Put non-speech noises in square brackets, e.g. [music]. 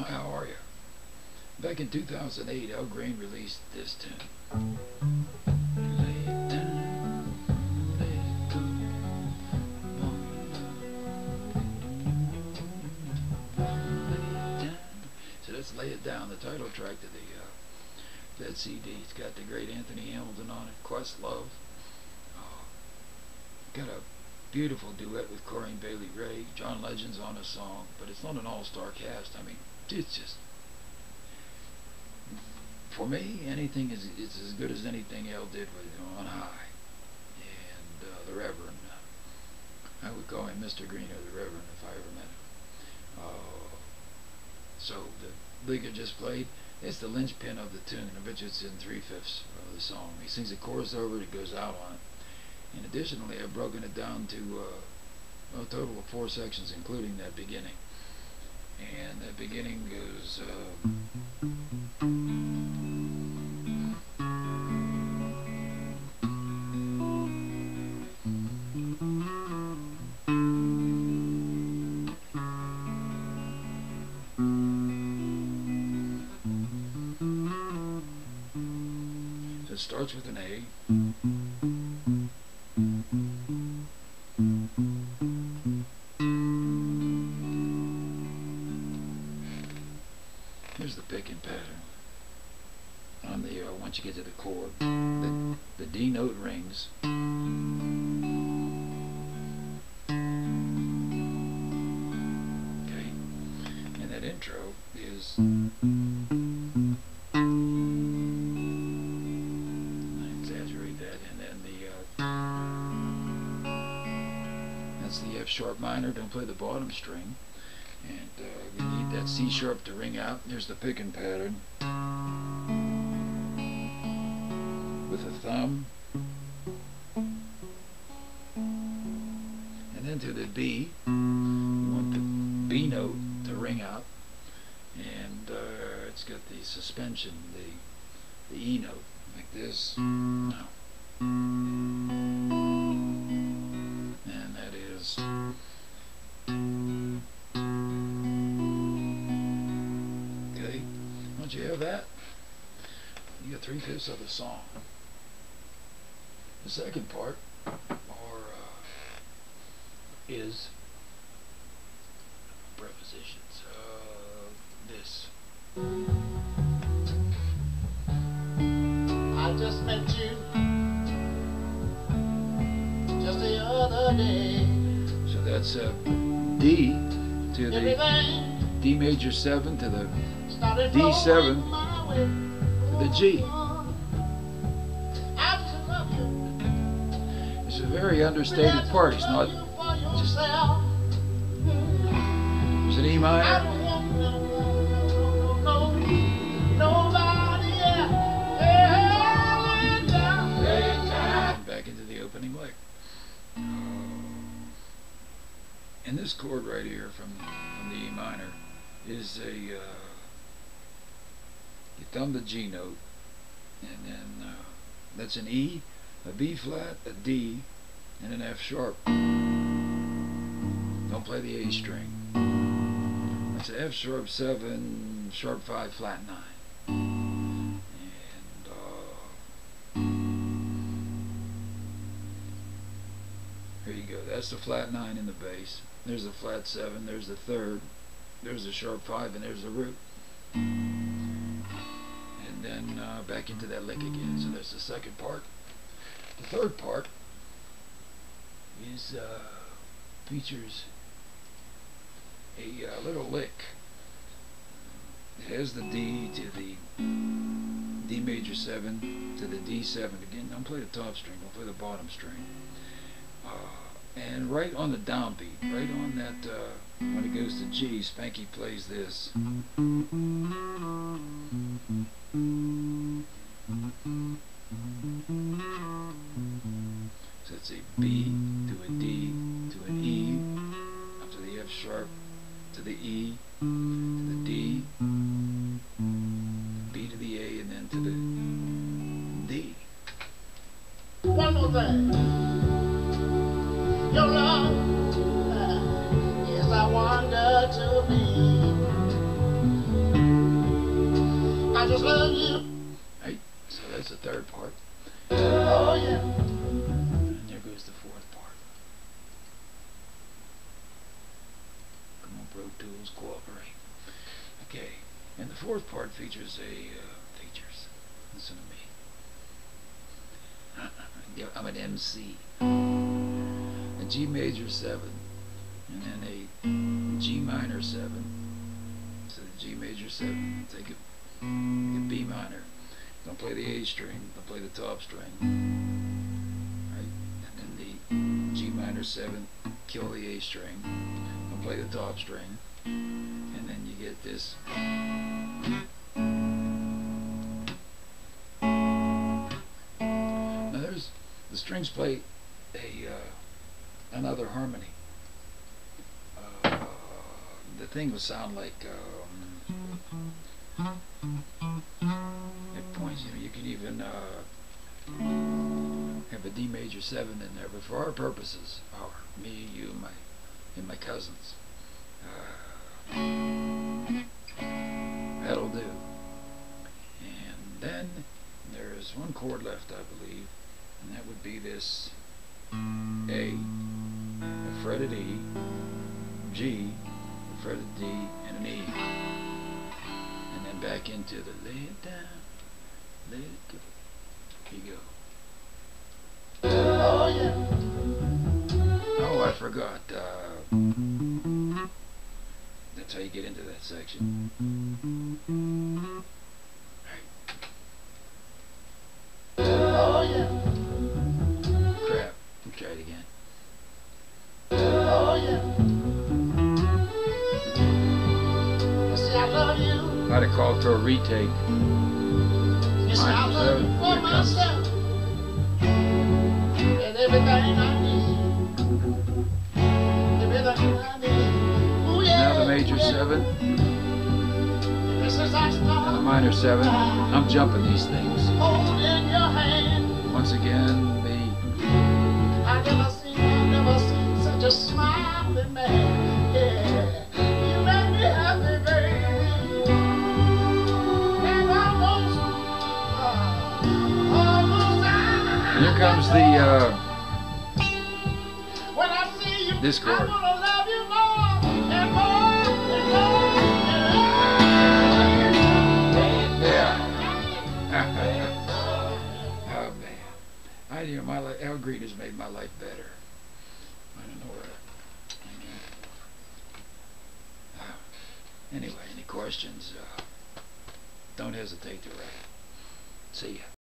Hi, how are you? Back in 2008, Al Green released this tune. So let's lay it down. The title track to the uh, that CD. It's got the great Anthony Hamilton on it. Questlove. Oh, got a beautiful duet with Corinne Bailey Rae. John Legend's on a song, but it's not an all-star cast. I mean, it's just for me, anything is, as good as anything Al did with on Hi, and uh, the Reverend. Uh, I would call him Mr. Green or the Reverend if I ever met him. Uh, so the Liga just played. It's the linchpin of the tune. I bet you it's in three fifths of the song. He sings the chorus over it. It goes out on it. And additionally, I've broken it down to uh, a total of four sections, including that beginning. And the beginning goes. Uh, so it starts with an A. Here's the picking pattern. On the uh, once you get to the chord, the, the D note rings. Okay, and that intro is. I exaggerate that, and then the uh, that's the F sharp minor. Don't play the bottom string. And uh, that C sharp to ring out. Here's the picking pattern. With a thumb. And then to the B. You want the B note to ring out. And uh, it's got the suspension, the, the E note, like this. Now. Once you have that, you get three fifths of the song. The second part, or uh, is prepositions. Uh, this. I just met you just the other day. So that's uh, D to the D major seven to the D7 rolling my way. to the G. I just love you. It's a very understated part. It's not. just. It's an E minor. Thumb the G note, and then uh, that's an E, a B flat, a D, and an F sharp. Don't play the A string. That's an F sharp seven, sharp five, flat nine, and. Uh, Here you go. That's the flat nine in the bass. There's the flat seven. There's the third. There's the sharp five, and there's the root. Then uh, back into that lick again. So that's the second part. The third part is uh, features a uh, little lick. It has the D to the D major seven to the D seven again. Don't play the top string. Don't play the bottom string. Uh, and right on the downbeat, right on that, uh, when it goes to G, Spanky plays this. B to a D to an E, up to the F sharp, to the E, to the D, B to the A, and then to the D. One more thing. Your love, uh, yes, I wonder to be. just love you. Hey, So that's the third part. Oh yeah. And there goes the fourth part. Pro Tools, cooperate. Okay, and the fourth part features a uh, features. Listen to me. [laughs] I'm an MC. A G major seven, and then a G minor seven. So the G major seven. Take it. Get B minor. Don't play the A string. Don't play the top string. Right? And then the G minor seven. Kill the A string. Play the top string. And then you get this. Now there's the strings play a uh, another harmony. Uh, the thing would sound like um, points. You know, you can even uh, have a D major seven in there, but for our purposes, our me, you, my, and my cousins, uh, that'll do. And then there's one chord left, I believe, and that would be this A, a fretted E, G, a fretted D, and an E. And then back into the lay it down, lay it go. Here you go. Oh yeah. Oh, I forgot. Uh, that's how you get into that section. Oh yeah. Crap. We'll try it again. Oh yeah. See, I love you. Might have called for a retake. You see, I love you for here it comes. myself. And everything I need. Major seven This is our song. and the minor seven. I'm jumping these things. Hold your hand. Once again, the I never seen, I never seen such a smiling man. Yeah, you make me happy, baby. And almost, uh, almost I- here comes the uh, When I see you, this chord. I you know my life. Green has made my life better. I don't know where. I uh, anyway, any questions? Uh, don't hesitate to write. See ya.